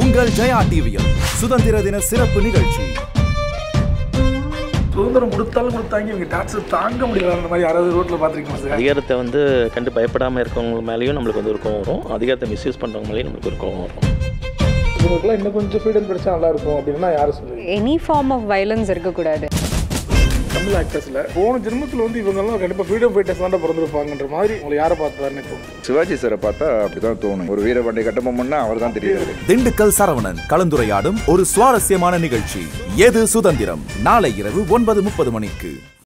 உங்கள் ஜெயா டிவியில் சுதந்திர தின சிறப்பு நிகழ்ச்சி. சுதந்திரம் கொடுத்தாலும் கொடுத்தாங்க இவங்க டாக்ஸஸ் தாங்க முடியல அந்த மாதிரி யாராவது ரோட்டில் பார்த்துருக்கீங்களா சார் அதிகாரத்தை வந்து கண்டு பயப்படாமல் இருக்கவங்க மேலேயும் நம்மளுக்கு வந்து ஒரு கோவம் வரும். அதிகாரத்தை மிஸ்யூஸ் பண்ணுறவங்க மேலேயும் நம்மளுக்கு ஒரு கோவம் வரும். இவங்களுக்குலாம் இன்னும் கொஞ்சம் ஃப்ரீடம் கிடைச்சா நல்லா இருக்கும் அப்படின்னா யாரும் சொல்லுவீங்க? எனி ஃபார்ம் ஆஃப் வயலன்ஸ் இருக்கக்கூடாது. தமிழ் ஆக்டர்ஸில் போன ஜென்மத்தில் வந்து இவங்கெல்லாம் கண்டிப்பாக ஃப்ரீடம் ஃபைட்டர்ஸ் தான் பிறந்திருப்பாங்கன்ற மாதிரி உங்களை யாரை பார்த்தாருன்னு தோணும் சிவாஜி சாரை பார்த்தா அப்படிதான் தோணும். ஒரு வீரபாண்டிய கட்டபொம்மன்னா அவர் தான் தெரியாது. திண்டுக்கல் சரவணன் கலந்துரையாடும் ஒரு சுவாரஸ்யமான நிகழ்ச்சி. எது சுதந்திரம்? நாளை இரவு ஒன்பது முப்பது மணிக்கு.